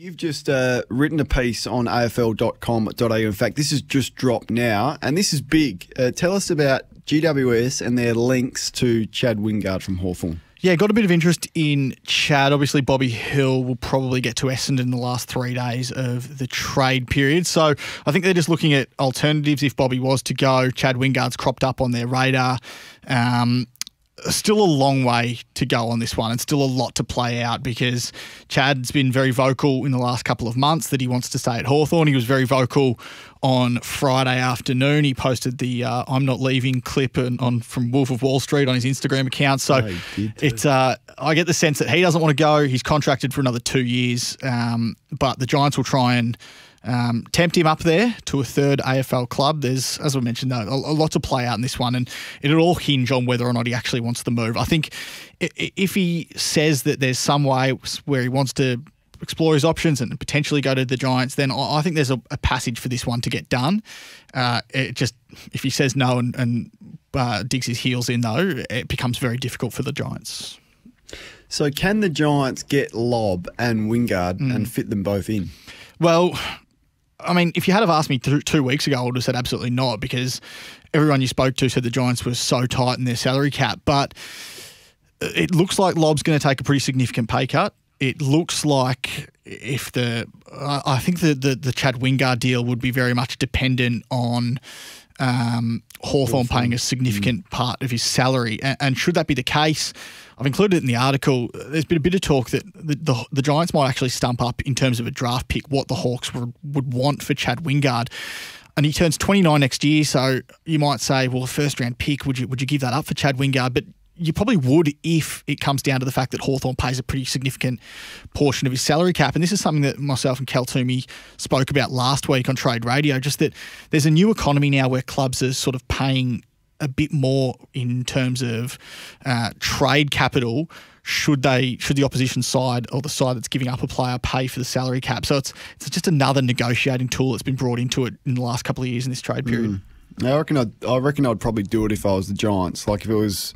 You've just uh, written a piece on afl.com.au. In fact, this has just dropped now, and this is big. Uh, tell us about GWS and their links to Chad Wingard from Hawthorn. Yeah, got a bit of interest in Chad. Obviously, Bobby Hill will probably get to Essendon in the last three days of the trade period. So I think they're just looking at alternatives if Bobby was to go. Chad Wingard's cropped up on their radar. Um, still a long way to go on this one and still a lot to play out because Chad's been very vocal in the last couple of months that he wants to stay at Hawthorn. He was very vocal on Friday afternoon. He posted the uh, I'm not leaving clip on, on, from Wolf of Wall Street on his Instagram account. So oh, it's uh, I get the sense that he doesn't want to go. He's contracted for another two years, um, but the Giants will try and um, tempt him up there to a third AFL club. There's, as I mentioned, though, a, a, lot to play out in this one, and it'll all hinge on whether or not he actually wants the move. I think if he says that there's some way where he wants to explore his options and potentially go to the Giants, then I think there's a, a passage for this one to get done. Uh, it just if he says no and, and uh, digs his heels in, though, it becomes very difficult for the Giants. So, can the Giants get Lobb and Wingard mm. and fit them both in? Well, I mean, if you had have asked me th- two weeks ago, I would have said absolutely not because everyone you spoke to said the Giants were so tight in their salary cap. But uh, it looks like Lobb's going to take a pretty significant pay cut. It looks like if the, I think the, the, the Chad Wingard deal would be very much dependent on um, Hawthorn paying a significant mm. part of his salary. And, and, should that be the case, I've included it in the article. There's been a bit of talk that the, the, the Giants might actually stump up in terms of a draft pick what the Hawks would, would want for Chad Wingard. And he turns 29 next year, so you might say, well, a first round pick, would you would you give that up for Chad Wingard? But you probably would if it comes down to the fact that Hawthorn pays a pretty significant portion of his salary cap. And this is something that myself and Cal Twomey spoke about last week on Trade Radio, just that there's a new economy now where clubs are sort of paying a bit more in terms of uh, trade capital should they should the opposition side or the side that's giving up a player pay for the salary cap. So it's it's just another negotiating tool that's been brought into it in the last couple of years in this trade period. Mm. I reckon I'd, I reckon I'd probably do it if I was the Giants. Like if it was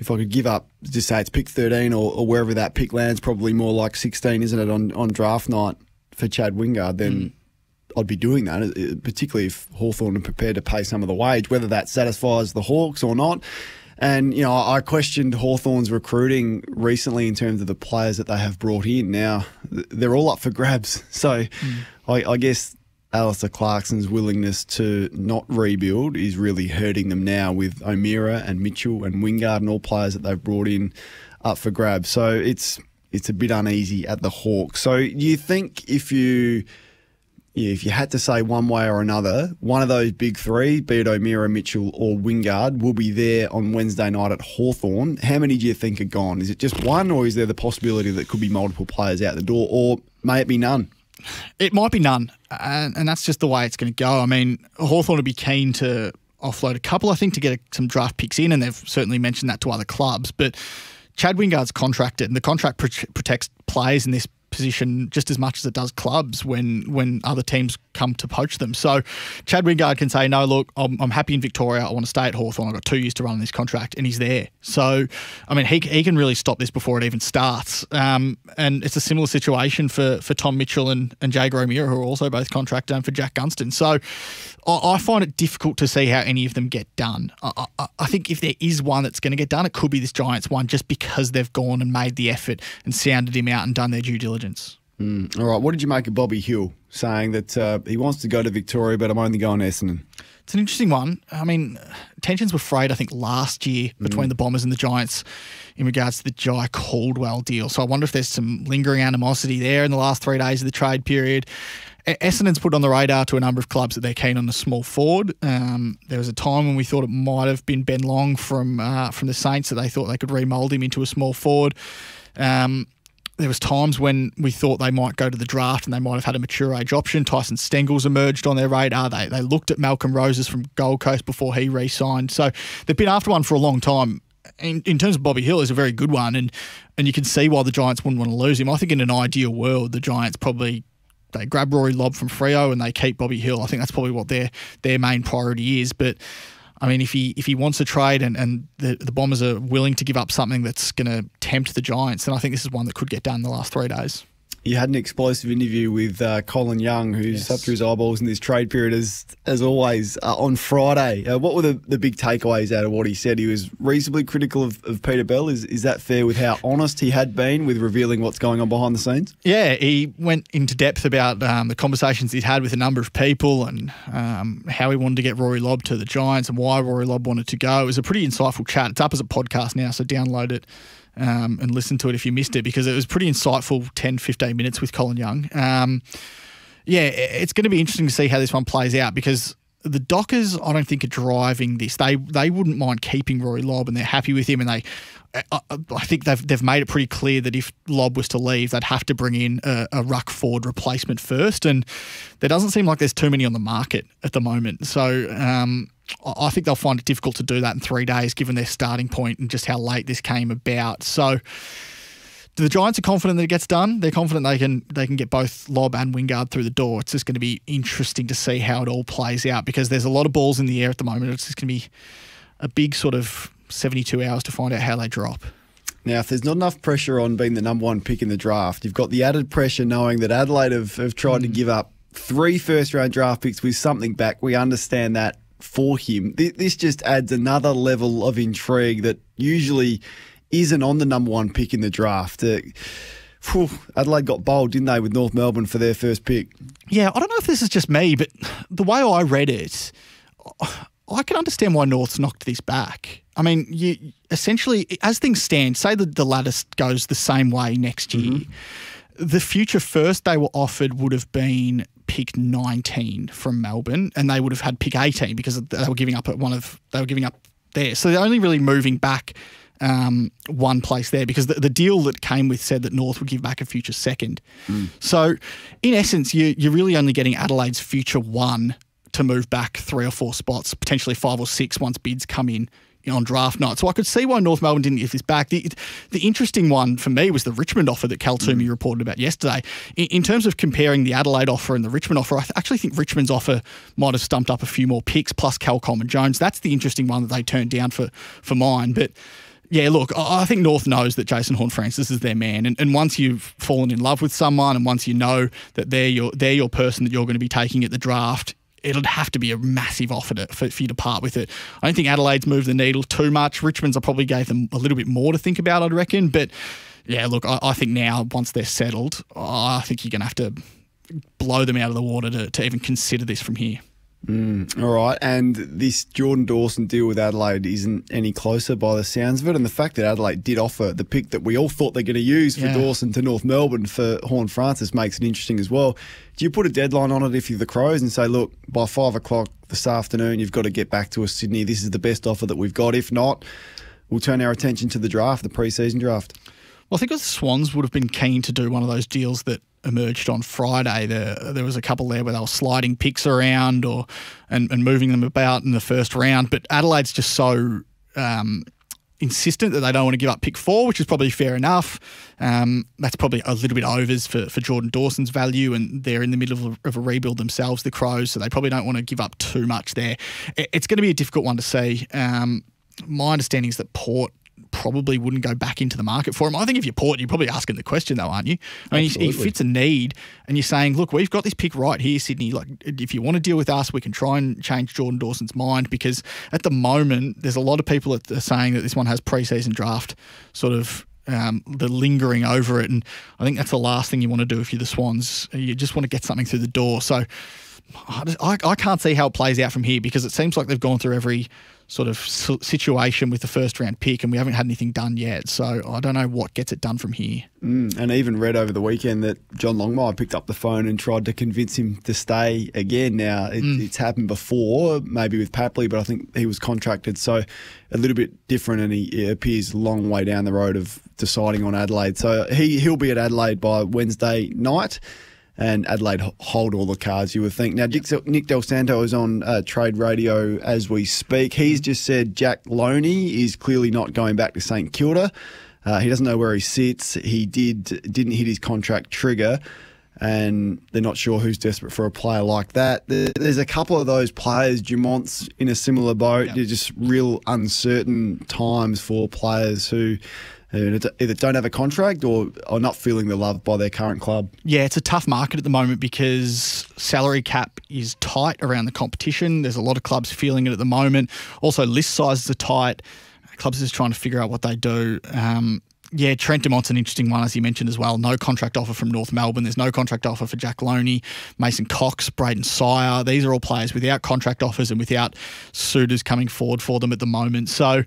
if I could give up, just say it's pick 13 or, or, wherever that pick lands, probably more like 16, isn't it, on, on draft night for Chad Wingard, then mm. I'd be doing that, uh, particularly if Hawthorn are prepared to pay some of the wage, whether that satisfies the Hawks or not. And, you know, I questioned Hawthorn's recruiting recently in terms of the players that they have brought in. Now, they're all up for grabs. So mm. I, I guess Alastair Clarkson's willingness to not rebuild is really hurting them now with O'Meara and Mitchell and Wingard and all players that they've brought in up for grabs. So it's it's a bit uneasy at the Hawks. So you think if you if you had to say one way or another, one of those big three, be it O'Meara, Mitchell, or Wingard, will be there on Wednesday night at Hawthorn. How many do you think are gone? Is it just one, or is there the possibility that could be multiple players out the door, or may it be none? It might be none, and, and that's just the way it's going to go. I mean, Hawthorn would be keen to offload a couple, I think, to get some draft picks in, and they've certainly mentioned that to other clubs. But Chad Wingard's contracted, and the contract protects players in this position just as much as it does clubs when when other teams come to poach them. So Chad Wingard can say, no, look, I'm, I'm happy in Victoria. I want to stay at Hawthorn. I've got two years to run on this contract, and he's there. So, I mean, he, he can really stop this before it even starts. Um, and it's a similar situation for, for Tom Mitchell and, and Jaeger O'Meara, who are also both contracted, and for Jack Gunston. So I, I, find it difficult to see how any of them get done. I, I, I think if there is one that's going to get done, it could be this Giants one just because they've gone and made the effort and sounded him out and done their due diligence. Mm, all right. What did you make of Bobby Hill saying that uh, he wants to go to Victoria, but I'm only going to Essendon? It's an interesting one. I mean, tensions were frayed, I think, last year between mm. the Bombers and the Giants in regards to the Jye Caldwell deal. So I wonder if there's some lingering animosity there in the last three days of the trade period. Essendon's put on the radar to a number of clubs that they're keen on a small forward. Um, there was a time when we thought it might have been Ben Long from uh, from the Saints that they thought they could remould him into a small forward. Um, there was times when we thought they might go to the draft and they might have had a mature age option. Tyson Stengle's emerged on their radar. They they looked at Malcolm Rosas from Gold Coast before he re-signed. So they've been after one for a long time. In, in terms of Bobby Hill, is a very good one, and and you can see why the Giants wouldn't want to lose him. I think in an ideal world, the Giants probably they grab Rory Lobb from Freo and they keep Bobby Hill. I think that's probably what their their main priority is. But I mean, if he if he wants to trade and, and the, the Bombers are willing to give up something that's going to tempt the Giants, then I think this is one that could get done in the last three days. You had an explosive interview with uh, Colin Young, who's Yes. up to his eyeballs in this trade period, as as always, uh, on Friday. Uh, what were the, the big takeaways out of what he said? He was reasonably critical of, of Peter Bell. Is is that fair with how honest he had been with revealing what's going on behind the scenes? Yeah, he went into depth about um, the conversations he'd had with a number of people and um, how he wanted to get Rory Lobb to the Giants and why Rory Lobb wanted to go. It was a pretty insightful chat. It's up as a podcast now, so download it um, and listen to it if you missed it because it was pretty insightful 10, 15 minutes with Colin Young. Um, yeah, it's going to be interesting to see how this one plays out because the Dockers, I don't think, are driving this. They they wouldn't mind keeping Rory Lobb and they're happy with him. And they, I, I- I think they've they've made it pretty clear that if Lobb was to leave, they'd have to bring in a, a ruck forward replacement first. And there doesn't seem like there's too many on the market at the moment. So. Um, I think they'll find it difficult to do that in three days, given their starting point and just how late this came about. So, the Giants are confident that it gets done. They're confident they can they can get both Lobb and Wingard through the door. It's just going to be interesting to see how it all plays out because there's a lot of balls in the air at the moment. It's just going to be a big sort of 72 hours to find out how they drop. Now, if there's not enough pressure on being the number one pick in the draft, you've got the added pressure knowing that Adelaide have, have tried to mm. give up three first round draft picks with something back. We understand that for him. This just adds another level of intrigue that usually isn't on the number one pick in the draft. Uh, phew, Adelaide got bold, didn't they, with North Melbourne for their first pick? Yeah, I don't know if this is just me, but the way I read it, I can understand why North's knocked this back. I mean, you essentially, as things stand, say that the ladder goes the same way next year, the future first they were offered would have been pick 19 from Melbourne, and they would have had pick 18 because they were giving up at one of they were giving up there. So they're only really moving back um, one place there because the, the deal that came with said that North would give back a future second. So, in essence, you, you're really only getting Adelaide's future one to move back three or four spots, potentially five or six once bids come in on draft night. So I could see why North Melbourne didn't give this back. The, the interesting one for me was the Richmond offer that Cal Twomey mm. reported about yesterday. In, in terms of comparing the Adelaide offer and the Richmond offer, I th- actually think Richmond's offer might have stumped up a few more picks plus Cal Coleman Jones. That's the interesting one that they turned down for for mine. But yeah, look, I I think North knows that Jason Horne-Francis is their man, and, and once you've fallen in love with someone, and once you know that they're your they're your person that you're going to be taking at the draft, it'll have to be a massive offer to, for, for you to part with it. I don't think Adelaide's moved the needle too much. Richmond's I probably gave them a little bit more to think about, I'd reckon. But yeah, look, I, I think now once they're settled, I think you're going to have to blow them out of the water to, to even consider this from here. Mm. All right, and this Jordan Dawson deal with Adelaide isn't any closer by the sounds of it, and the fact that Adelaide did offer the pick that we all thought they're going to use for Yeah. Dawson to North Melbourne for Horne-Francis makes it interesting as well. Do you put a deadline on it if you're the Crows and say, look, by five o'clock this afternoon, you've got to get back to us, Sydney. This is the best offer that we've got. If not, we'll turn our attention to the draft, the pre-season draft. Well, I think the Swans would have been keen to do one of those deals that emerged on Friday. There, there was a couple there where they were sliding picks around or and, and moving them about in the first round. But Adelaide's just so um, insistent that they don't want to give up pick four, which is probably fair enough. Um, that's probably a little bit overs for, for Jordan Dawson's value, and they're in the middle of a, of a rebuild themselves, the Crows, so they probably don't want to give up too much there. It- it's going to be a difficult one to see. Um, my understanding is that Port probably wouldn't go back into the market for him. I think if you're Port, you're probably asking the question though, aren't you? I mean, he, he fits a need, and you're saying, look, we've got this pick right here, Sydney. Like, if you want to deal with us, we can try and change Jordan Dawson's mind because at the moment, there's a lot of people that are saying that this one has preseason draft sort of. Um, the lingering over it, and I think that's the last thing you want to do if you're the Swans. You just want to get something through the door. So I, just- I, I can't see how it plays out from here because it seems like they've gone through every sort of situation with the first round pick and we haven't had anything done yet. So I don't know what gets it done from here. Mm, and even read over the weekend that John Longmire picked up the phone and tried to convince him to stay again. Now, it, it's happened before, maybe with Papley, but I think he was contracted, so a little bit different, and he appears a long way down the road of deciding on Adelaide. So he, he'll be at Adelaide by Wednesday night. And Adelaide hold all the cards, you would think. Now, Nick, Nick Del Santo is on uh, trade radio as we speak. He's just said Jack Lonie is clearly not going back to St Kilda. Uh, he doesn't know where he sits. He did didn't hit his contract trigger, and they're not sure who's desperate for a player like that. There- There's a couple of those players. Dumont's in a similar boat. Yep. They're just real uncertain times for players who either don't have a contract or are not feeling the love by their current club. Yeah, it's a tough market at the moment because salary cap is tight around the competition. There's a lot of clubs feeling it at the moment. Also, list sizes are tight. Clubs are just trying to figure out what they do. Um, yeah, Trent Dumont's an interesting one, as you mentioned as well. No contract offer from North Melbourne. There's no contract offer for Jack Lonie, Mason Cox, Brayden Sier. These are all players without contract offers and without suitors coming forward for them at the moment. So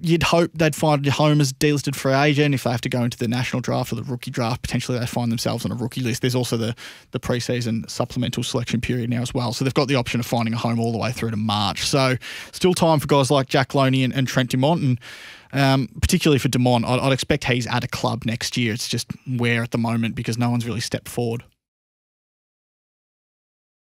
you'd hope they'd find a home as delisted free agent. If they have to go into the national draft or the rookie draft, potentially they find themselves on a rookie list. There's also the the preseason supplemental selection period now as well. So they've got the option of finding a home all the way through to March. So still time for guys like Jack Lonie and, and Trent Dumont and um, particularly for Dumont, I'd, I'd expect he's at a club next year. It's just where at the moment because no one's really stepped forward.